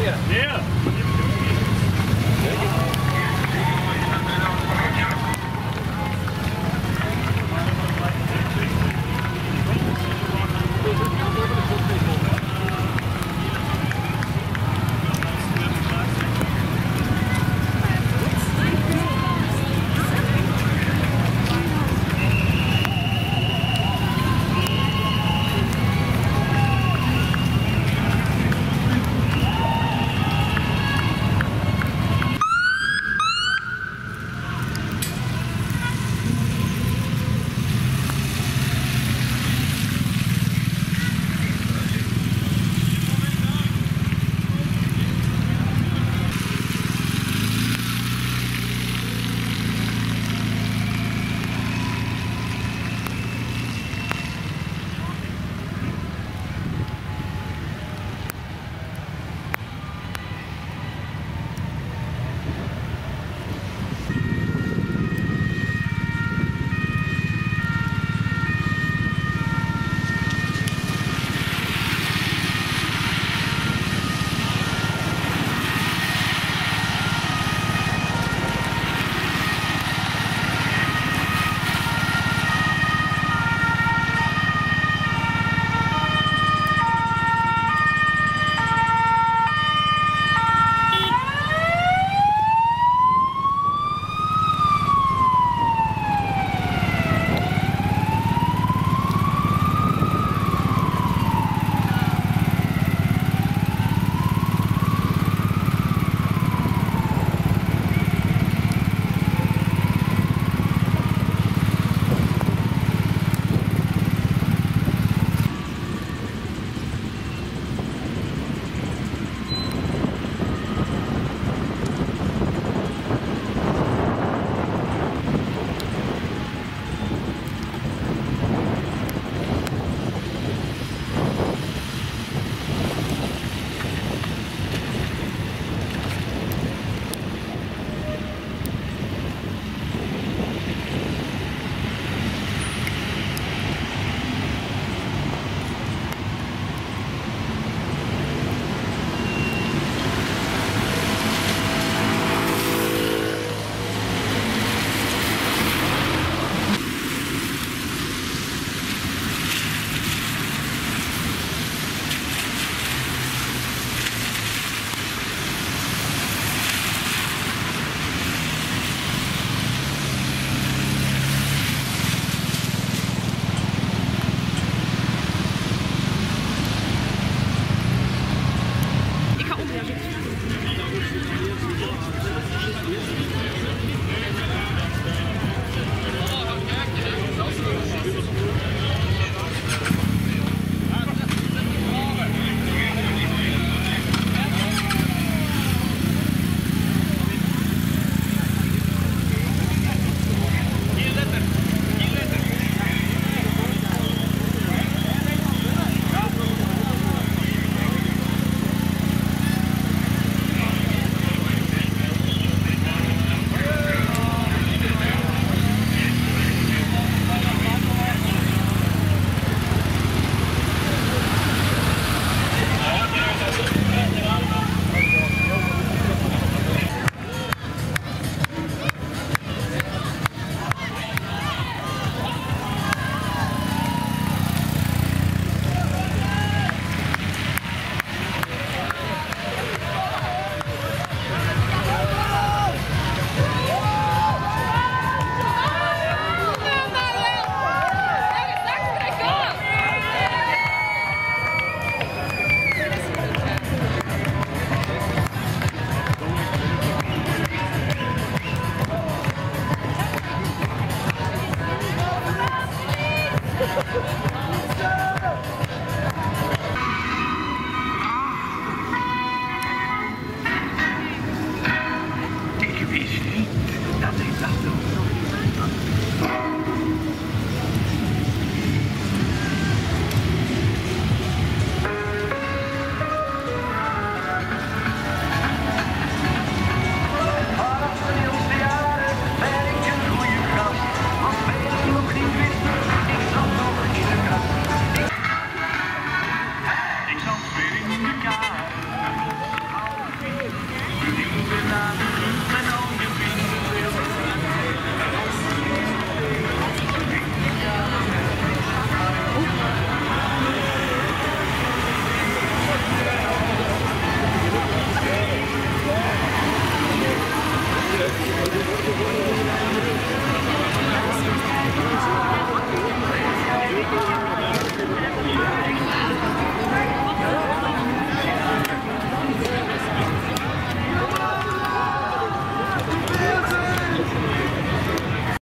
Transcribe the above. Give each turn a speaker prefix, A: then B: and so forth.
A: Yeah.
B: Yeah.